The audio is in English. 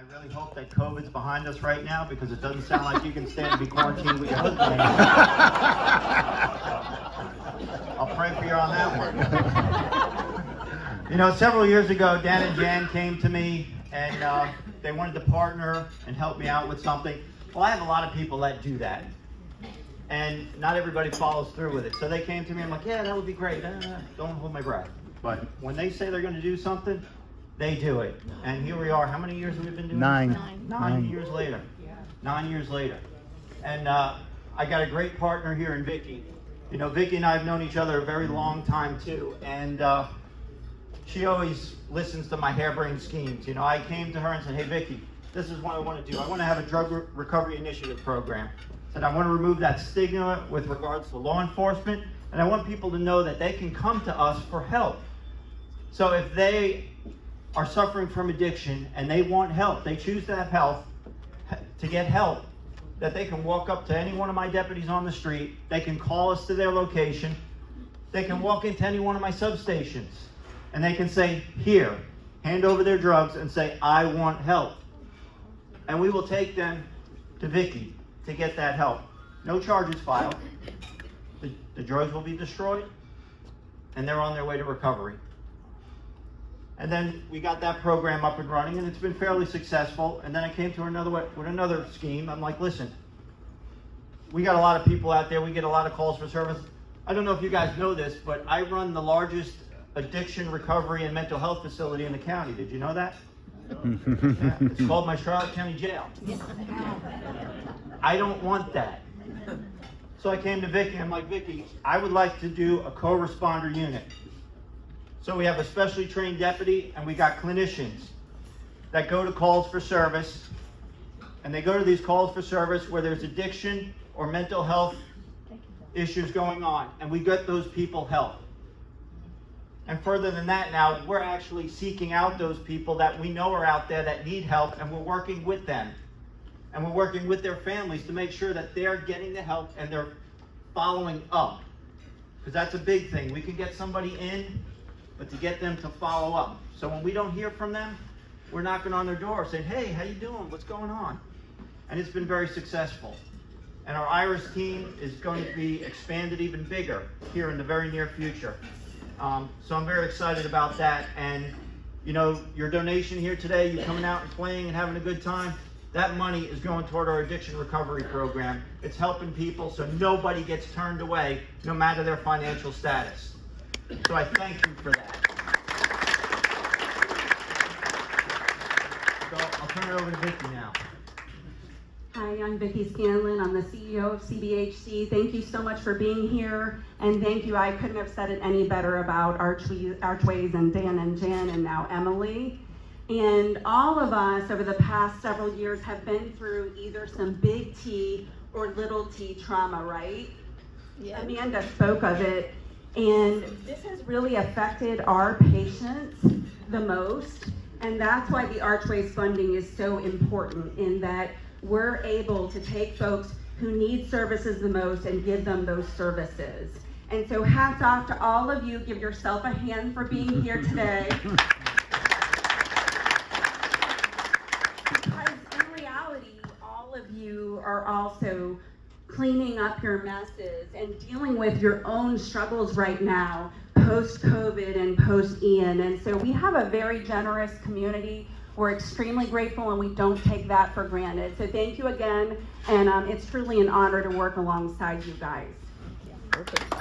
I really hope that COVID's behind us right now because it doesn't sound like you can stand to be quarantined with your husband. I'll pray for you on that one. You know, several years ago, Dan and Jan came to me and uh, they wanted to partner and help me out with something. Well, I have a lot of people that do that. And not everybody follows through with it. So they came to me, I'm like, yeah, that would be great. Uh, don't hold my breath. But when they say they're going to do something, they do it. And here we are. How many years have we been doing Nine. Nine. Nine Nine. years later. Nine years later. And uh, I got a great partner here in Vickie. You know, Vickie and I have known each other a very long time too. And uh, she always listens to my harebrained schemes. You know, I came to her and said, hey, Vickie, this is what I want to do. I want to have a drug re- recovery initiative program. Said I want to remove that stigma with regards to law enforcement, and I want people to know that they can come to us for help. So if they are suffering from addiction and they want help, they choose to have help, to get help, that they can walk up to any one of my deputies on the street, they can call us to their location, they can walk into any one of my substations, and they can say, Here, hand over their drugs and say, I want help. And we will take them to Vickie to get that help. No charges filed. The, the drugs will be destroyed, and they're on their way to recovery. And then we got that program up and running, and it's been fairly successful. And then I came to another way, with another scheme. I'm like, listen, we got a lot of people out there. We get a lot of calls for service. I don't know if you guys know this, but I run the largest addiction recovery and mental health facility in the county. Did you know that? Yeah, it's called my Charlotte County Jail. I don't want that. So I came to Vickie. I'm like, Vickie, I would like to do a co-responder unit. So we have a specially trained deputy and we got clinicians that go to calls for service. And they go to these calls for service where there's addiction or mental health issues going on. And we get those people help. And further than that, now we're actually seeking out those people that we know are out there that need help and we're working with them. And we're working with their families to make sure that they're getting the help and they're following up. Because that's a big thing. We can get somebody in, but to get them to follow up. So when we don't hear from them, we're knocking on their door saying, hey, how you doing? What's going on? And it's been very successful. And our Iris team is going to be expanded even bigger here in the very near future. Um, so I'm very excited about that. And, you know, your donation here today, you coming out and playing and having a good time, that money is going toward our addiction recovery program. It's helping people so nobody gets turned away, no matter their financial status. So I thank you for that. So I'll turn it over to Vickie now. Hi, I'm Vickie Scanlon. I'm the CEO of CBHC. Thank you so much for being here, and thank you. I couldn't have said it any better about Archways, Archways and Dan and Jan and now Emily. And all of us over the past several years have been through either some big T or little t trauma, right? Yeah. Amanda spoke of it, and this has really affected our patients the most. And that's why the Archways funding is so important in that we're able to take folks who need services the most and give them those services. And so hats off to all of you. Give yourself a hand for being here today. Because in reality, all of you are also cleaning up your messes and dealing with your own struggles right now, post COVID and post Ian. And so we have a very generous community. We're extremely grateful and we don't take that for granted. So thank you again. And um, it's truly an honor to work alongside you guys. Perfect.